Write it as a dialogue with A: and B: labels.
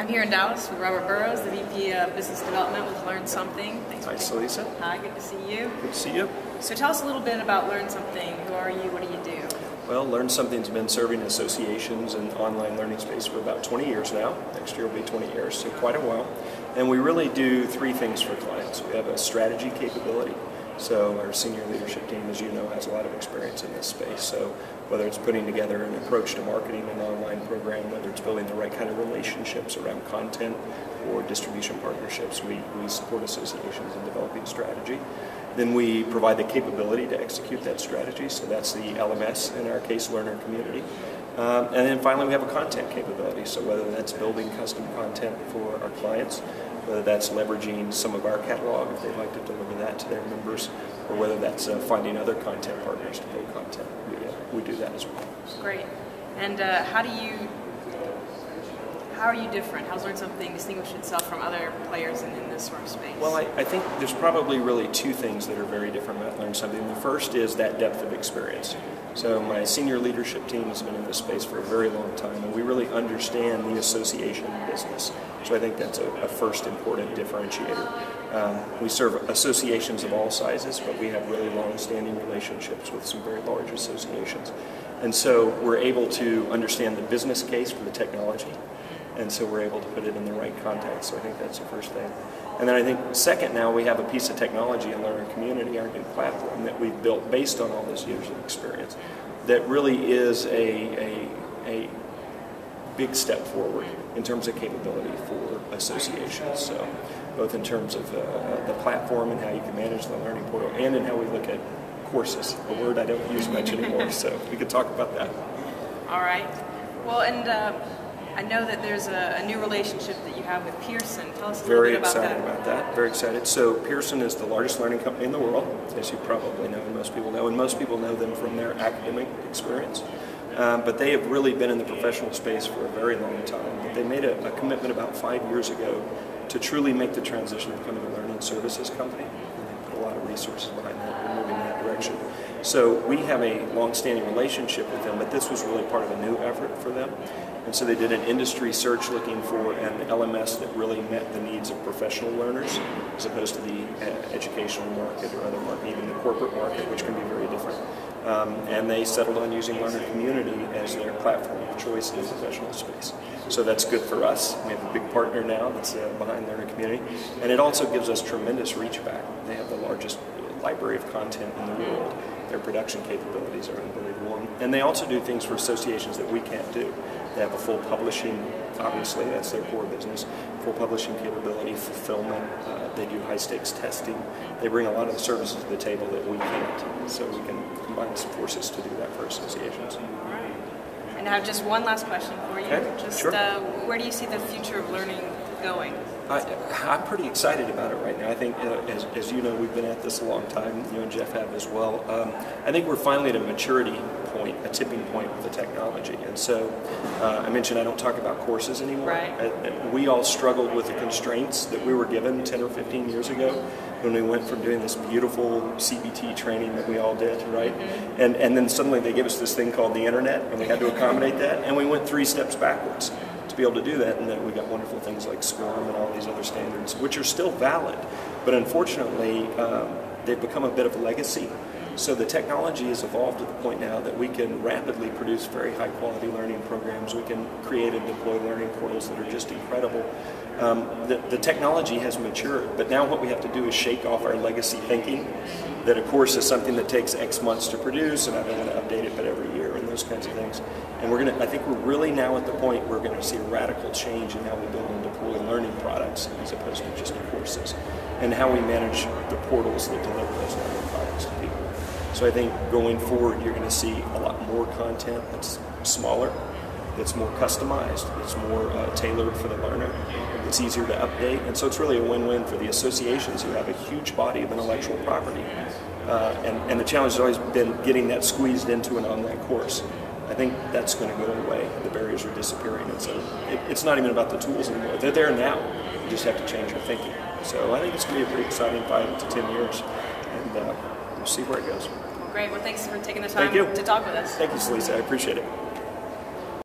A: I'm here in Dallas with Robert Burrows, the VP of Business Development with LearnSomething.
B: Thanks Hi, Celisa.
A: Hi, good to see you.
B: Good to see you.
A: So tell us a little bit about LearnSomething. Who are you? What do you do?
B: Well, LearnSomething's been serving associations and online learning space for about 20 years now. Next year will be 20 years, so quite a while. And we really do three things for clients. We have a strategy capability. So our senior leadership team, as you know, has a lot of experience in this space. So whether it's putting together an approach to marketing an online program, whether it's building the right kind of relationships around content or distribution partnerships, we, we support associations in developing strategy. Then we provide the capability to execute that strategy, so that's the LMS in our case, learner community. Um, and then finally, we have a content capability, so whether that's building custom content for our clients, whether that's leveraging some of our catalog if they'd like to deliver that to their members, or whether that's uh, finding other content partners to build content. We, uh, we do that as well.
A: Great. And uh, how do you how are you different? How's LearnSomething distinguish itself from other players in, in this sort of space?
B: Well, I, I, think there's probably really two things that are very different about LearnSomething. The first is that depth of experience. So my senior leadership team has been in this space for a very long time, and we really understand the association business. So I think that's a, a first important differentiator. Um, we serve associations of all sizes, but we have really long-standing relationships with some very large associations. And so we're able to understand the business case for the technology, and so we're able to put it in the right context. So I think that's the first thing. And then I think second now we have a piece of technology in Learner Community, our new platform that we've built based on all those years of experience that really is a, a, a big step forward in terms of capability for associations. So both in terms of uh, the platform and how you can manage the learning portal and in how we look at courses, a word I don't use much anymore. So we could talk about that.
A: All right. Well, and uh, I know that there's a, a, new relationship that you have with Pearson. Tell us a
B: Very
A: little bit
B: about that.
A: Very
B: excited about that. Very excited. So Pearson is the largest learning company in the world, as you probably know, and most people know, and most people know them from their academic experience. Um, but they have really been in the professional space for a very long time. But they made a, a commitment about five years ago to truly make the transition to becoming a learning services company. And a lot of resources behind that. We're moving in that direction. So we have a long-standing relationship with them, but this was really part of a new effort for them. And so they did an industry search looking for an LMS that really met the needs of professional learners as opposed to the uh, educational market or other market, even the corporate market, which can be very. Um, and they settled on using Learner Community as their platform of choice in the professional space. So that's good for us. We have a big partner now that's uh, behind Learner Community, and it also gives us tremendous reach back. They have the largest library of content in the world. Their production capabilities are unbelievable. And they also do things for associations that we can't do. They have a full publishing, obviously, that's their core business, full publishing capability, fulfillment. Uh, they do high stakes testing. They bring a lot of the services to the table that we can't. So we can combine some forces to do that for associations.
A: And I have just one last question for you.
B: Okay,
A: just
B: sure.
A: uh, where do you see the future of learning going?
B: I, am pretty excited about it right now. I think, uh, as, as, you know, we've been at this a long time. You and Jeff have as well. Um, I think we're finally at a maturity point, a tipping point with the technology. And so, uh, I mentioned I don't talk about courses anymore.
A: Right.
B: I, we all struggled with the constraints that we were given 10 or 15 years ago when we went from doing this beautiful CBT training that we all did, right? Mm-hmm. And and then suddenly they gave us this thing called the internet, and we had to accommodate that, and we went three steps backwards to be able to do that. And then we got wonderful things like SCORM and all these other standards, which are still valid. But unfortunately, um, they've become a bit of a legacy. So the technology has evolved to the point now that we can rapidly produce very high quality learning programs. We can create and deploy learning portals that are just incredible. Um, the, the technology has matured, but now what we have to do is shake off our legacy thinking that a course is something that takes X months to produce and I'm going to update it but every year those kinds of things. And we're going to, I think we're really now at the point where we're going to see a radical change in how we build and deploy learning products as opposed to just courses and how we manage the portals that deliver those learning products to people. So I think going forward, you're going to see a lot more content that's smaller, that's more customized, that's more uh, tailored for the learner, it's easier to update, and so it's really a win-win for the associations who have a huge body of intellectual property. Uh, and, and the challenge has always been getting that squeezed into an online course. I think that's going to go away. The barriers are disappearing, and so it, it's not even about the tools anymore. They're there now. You just have to change your thinking. So I think it's going to be a pretty exciting five to ten years, and uh, we'll see where it goes.
A: Great. Well, thanks for taking the time to talk with us.
B: Thank you, Celisa. I appreciate it.